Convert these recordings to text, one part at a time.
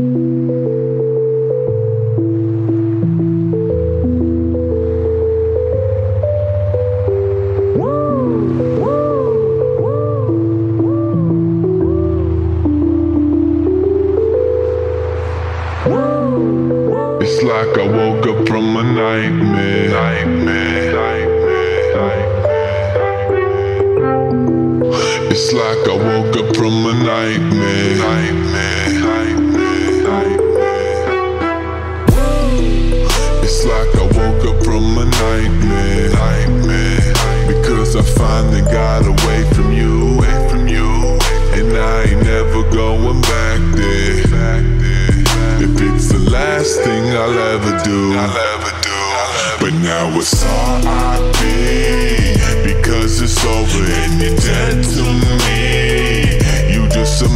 It's like I woke up from a nightmare. Nightmare. Nightmare. Nightmare. Nightmare. I'll ever do. I'll ever do. But now it's R.I.P. Because it's over and you're dead to me. You just a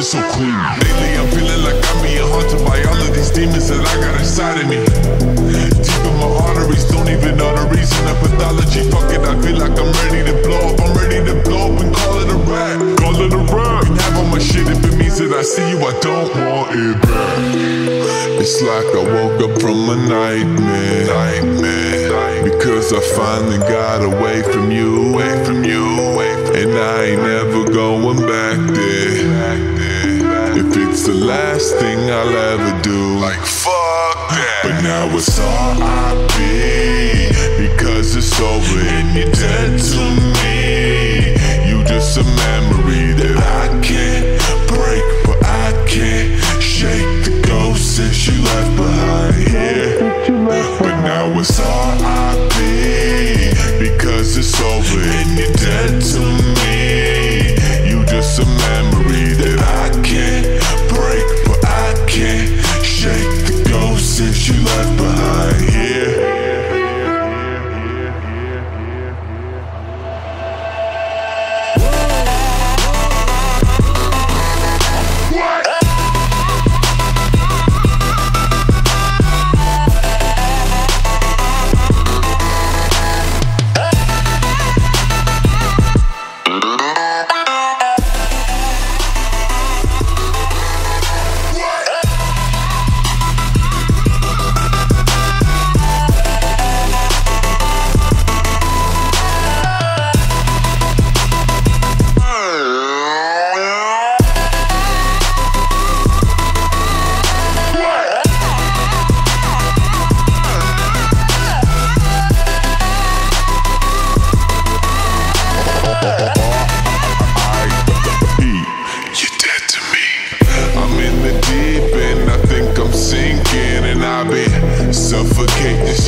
corrupted so clean. Lately, I'm feeling like I'm being haunted by all of these demons that I got inside of me. Deep in my arteries, don't even know the reason of pathology. Fuck it, I feel like I'm ready to blow up. I'm ready to blow up and call it a rap. Call it a rap. You can have all my shit if it means that I see you, I don't want it back. It's like I woke up from a nightmare. Nightmare. Because I finally got away from you. Away from you. Away from and I ain't never going back there. The last thing I'll ever do. Like fuck that. But now it's R.I.P. Because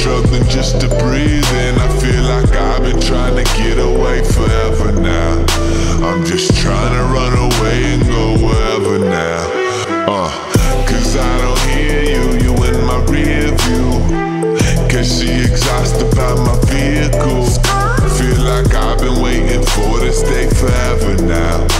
struggling just to breathe. And I feel like I've been trying to get away forever now. I'm just trying to run away and go wherever now. Uh, cause I don't hear you, you in my rear view. She exhausted by my vehicle. Feel like I've been waiting for this day forever now.